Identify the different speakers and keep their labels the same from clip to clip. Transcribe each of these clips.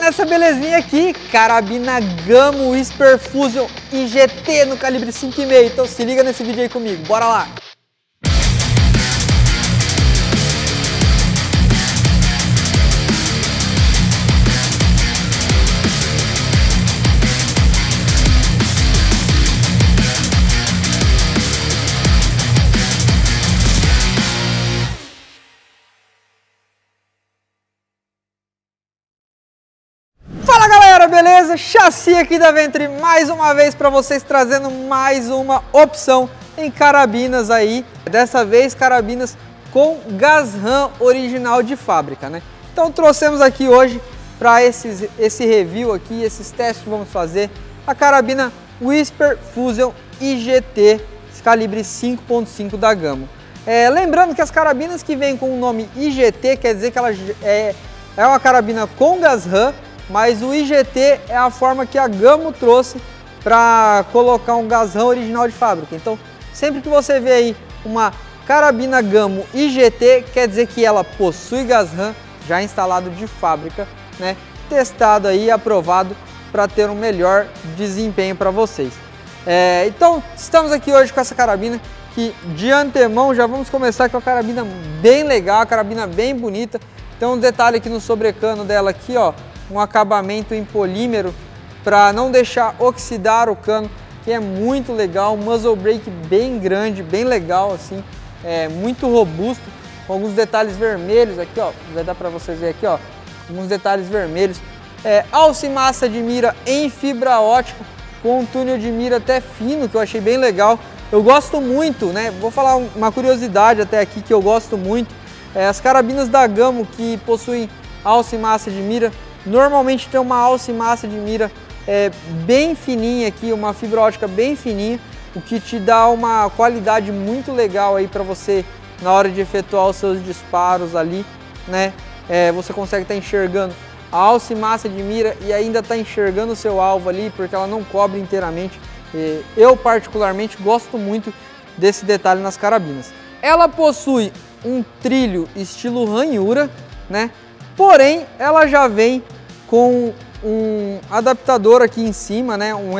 Speaker 1: Nessa belezinha aqui, carabina Gamo Whisper Fusion IGT no calibre 5,5. Então se liga nesse vídeo aí comigo, bora lá! Beleza? Chassi aqui da Ventre mais uma vez para vocês trazendo mais uma opção em carabinas aí. Dessa vez carabinas com gás RAM original de fábrica, né? Então trouxemos aqui hoje para esse review aqui, esses testes que vamos fazer, a carabina Whisper Fusion IGT calibre 5.5 da Gamo. É, lembrando que as carabinas que vêm com o nome IGT quer dizer que ela é, é uma carabina com gás RAM mas o IGT é a forma que a Gamo trouxe para colocar um gasrão original de fábrica. Então, sempre que você vê aí uma carabina Gamo IGT, quer dizer que ela possui gasram já instalado de fábrica, né? Testado aí, aprovado para ter um melhor desempenho para vocês. É, então, estamos aqui hoje com essa carabina que de antemão já vamos começar com a carabina bem legal, a carabina bem bonita. Então, um detalhe aqui no sobrecano dela aqui, ó, um acabamento em polímero para não deixar oxidar o cano, que é muito legal, muzzle brake bem grande, bem legal assim, é muito robusto, com alguns detalhes vermelhos aqui, ó, vai dar para vocês ver aqui, ó, alguns detalhes vermelhos. É, alça e massa de mira em fibra ótica, com um túnel de mira até fino, que eu achei bem legal. Eu gosto muito, né, vou falar uma curiosidade até aqui que eu gosto muito, é, as carabinas da Gamo que possuem alça e massa de mira, Normalmente tem uma alça e massa de mira é, bem fininha aqui, uma fibra ótica bem fininha, o que te dá uma qualidade muito legal aí para você na hora de efetuar os seus disparos ali, né? É, você consegue estar tá enxergando a alça e massa de mira e ainda está enxergando o seu alvo ali, porque ela não cobre inteiramente. Eu particularmente gosto muito desse detalhe nas carabinas. Ela possui um trilho estilo ranhura, né? Porém, ela já vem com um adaptador aqui em cima, né, um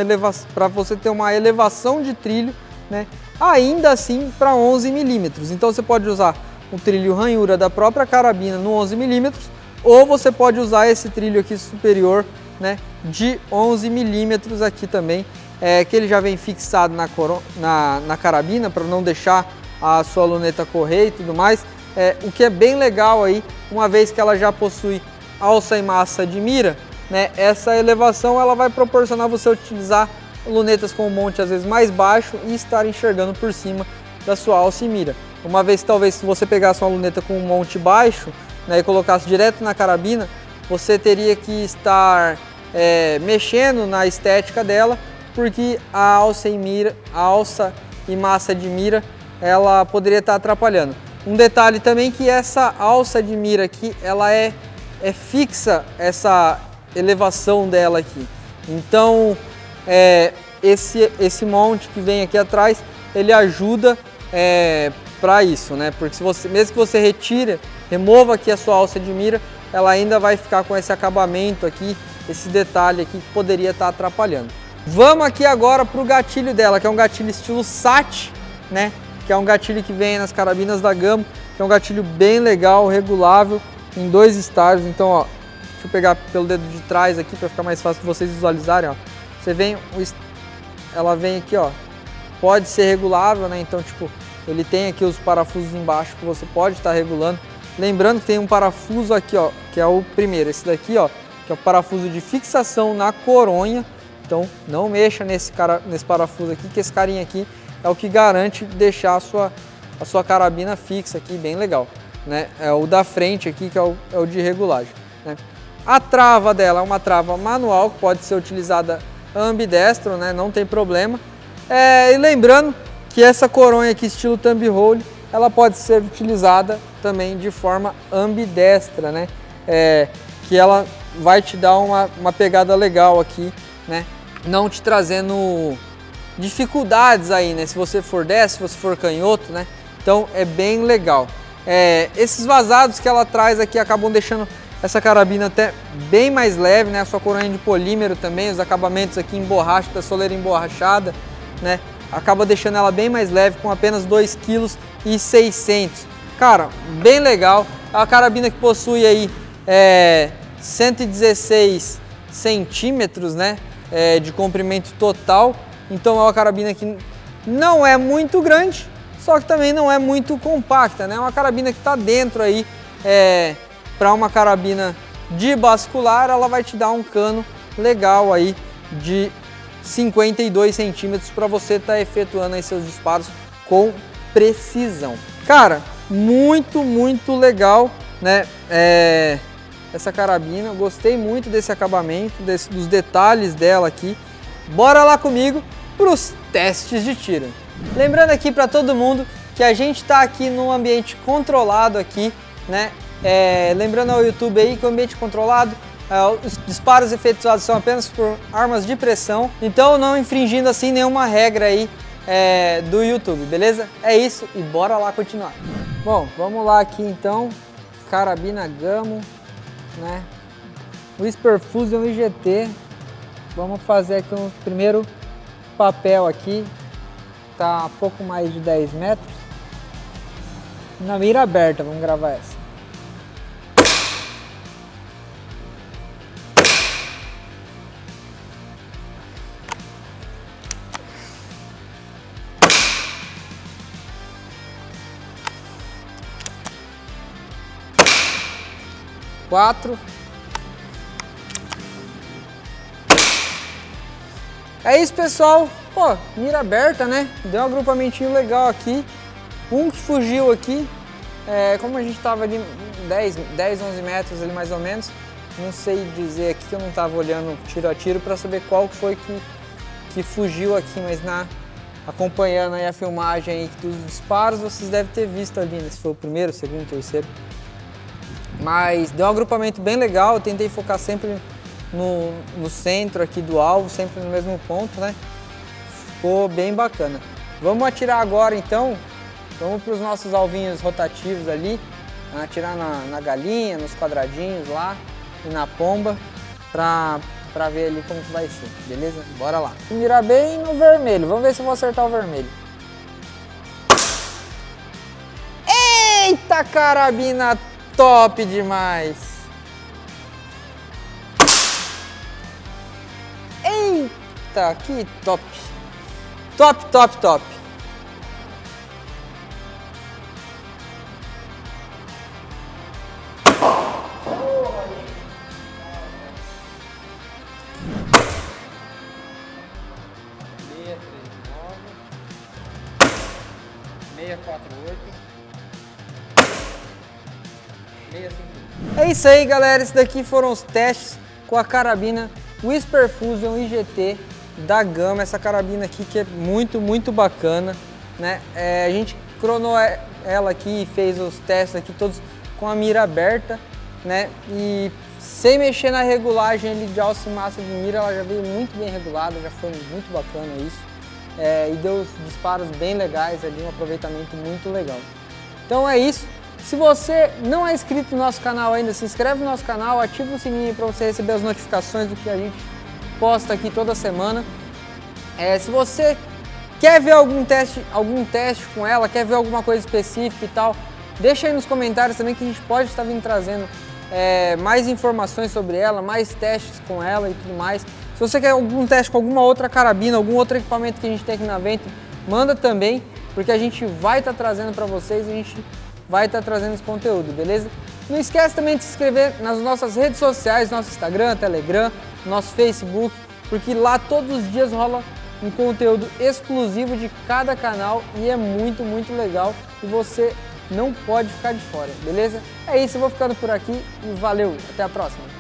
Speaker 1: para você ter uma elevação de trilho, né, ainda assim para 11 milímetros. Então você pode usar o trilho ranhura da própria carabina no 11 milímetros, ou você pode usar esse trilho aqui superior, né, de 11 milímetros aqui também, é, que ele já vem fixado na, na, na carabina para não deixar a sua luneta correr e tudo mais. É, o que é bem legal aí, uma vez que ela já possui alça e massa de mira, né, essa elevação ela vai proporcionar você utilizar lunetas com um monte às vezes mais baixo e estar enxergando por cima da sua alça e mira. Uma vez talvez se você pegasse uma luneta com um monte baixo né, e colocasse direto na carabina, você teria que estar é, mexendo na estética dela, porque a alça e mira, a alça e massa de mira, ela poderia estar atrapalhando. Um detalhe também que essa alça de mira aqui, ela é é fixa essa elevação dela aqui. Então, é, esse, esse monte que vem aqui atrás, ele ajuda é, para isso, né? Porque se você, mesmo que você retire, remova aqui a sua alça de mira, ela ainda vai ficar com esse acabamento aqui, esse detalhe aqui que poderia estar tá atrapalhando. Vamos aqui agora para o gatilho dela, que é um gatilho estilo SAT, né? Que é um gatilho que vem nas carabinas da Gamo, que é um gatilho bem legal, regulável, em dois estágios. Então, ó, deixa eu pegar pelo dedo de trás aqui para ficar mais fácil de vocês visualizarem, ó. Você vem, ela vem aqui, ó, pode ser regulável, né? Então, tipo, ele tem aqui os parafusos embaixo que você pode estar tá regulando. Lembrando que tem um parafuso aqui, ó, que é o primeiro, esse daqui, ó, que é o parafuso de fixação na coronha. Então, não mexa nesse, cara, nesse parafuso aqui, que esse carinha aqui é o que garante deixar a sua, a sua carabina fixa aqui, bem legal né? É o da frente aqui que é o, é o de regulagem, né? A trava dela é uma trava manual que pode ser utilizada ambidestro, né? Não tem problema. É, e lembrando que essa coronha aqui estilo thumb hole, ela pode ser utilizada também de forma ambidestra, né? É, que ela vai te dar uma, uma pegada legal aqui, né? Não te trazendo dificuldades aí, né? Se você for destro, se você for canhoto, né? Então é bem legal. É, esses vazados que ela traz aqui acabam deixando essa carabina até bem mais leve, né? A sua coroinha de polímero também, os acabamentos aqui em borracha, da soleira emborrachada, né? Acaba deixando ela bem mais leve, com apenas 2,6 kg. Cara, bem legal. É uma carabina que possui aí é, 116 centímetros, né? É, de comprimento total. Então é uma carabina que não é muito grande, só que também não é muito compacta, né? É uma carabina que está dentro aí é, para uma carabina de bascular, ela vai te dar um cano legal aí de 52 centímetros para você estar tá efetuando aí seus disparos com precisão. Cara, muito, muito legal, né? É, essa carabina, gostei muito desse acabamento, desse, dos detalhes dela aqui. Bora lá comigo para os testes de tiro. Lembrando aqui para todo mundo que a gente está aqui num ambiente controlado aqui, né? É, lembrando ao YouTube aí que o ambiente controlado, é, os disparos efetuados são apenas por armas de pressão, então não infringindo assim nenhuma regra aí é, do YouTube, beleza? É isso e bora lá continuar. Bom, vamos lá aqui então, carabina Gamo, né? Whisper Fusion IGT, vamos fazer aqui um primeiro papel aqui, tá a pouco mais de 10 metros, na mira aberta, vamos gravar essa. quatro. É isso, pessoal. Pô, mira aberta, né? Deu um agrupamentinho legal aqui. Um que fugiu aqui. É, como a gente tava ali 10, 10, 11 metros ali mais ou menos, não sei dizer aqui que eu não tava olhando tiro a tiro para saber qual foi que, que fugiu aqui, mas na acompanhando aí a filmagem aí dos disparos, vocês devem ter visto ali, né? se foi o primeiro, o segundo, o terceiro. Mas deu um agrupamento bem legal, eu tentei focar sempre no, no centro aqui do alvo, sempre no mesmo ponto, né? Ficou bem bacana. Vamos atirar agora então, vamos para os nossos alvinhos rotativos ali, atirar na, na galinha, nos quadradinhos lá e na pomba, para para ver ali como que vai ser, beleza? Bora lá. Mirar bem no vermelho, vamos ver se eu vou acertar o vermelho. Eita carabina Top demais! Eita, que top! Top, top, top! É isso aí, galera. Esses daqui foram os testes com a carabina Whisper Fusion IGT da Gama. Essa carabina aqui que é muito, muito bacana. Né? É, a gente cronou ela aqui e fez os testes aqui todos com a mira aberta. Né? E sem mexer na regulagem ali de alça e massa de mira, ela já veio muito bem regulada, já foi muito bacana isso. É, e deu disparos bem legais ali, um aproveitamento muito legal. Então é isso. Se você não é inscrito no nosso canal ainda, se inscreve no nosso canal, ativa o sininho para você receber as notificações do que a gente posta aqui toda semana. É, se você quer ver algum teste, algum teste com ela, quer ver alguma coisa específica e tal, deixa aí nos comentários também que a gente pode estar vindo trazendo é, mais informações sobre ela, mais testes com ela e tudo mais. Se você quer algum teste com alguma outra carabina, algum outro equipamento que a gente tem aqui na Vento, manda também, porque a gente vai estar trazendo para vocês a gente vai estar trazendo esse conteúdo, beleza? Não esquece também de se inscrever nas nossas redes sociais, nosso Instagram, Telegram, nosso Facebook, porque lá todos os dias rola um conteúdo exclusivo de cada canal e é muito, muito legal e você não pode ficar de fora, beleza? É isso, eu vou ficando por aqui e valeu, até a próxima!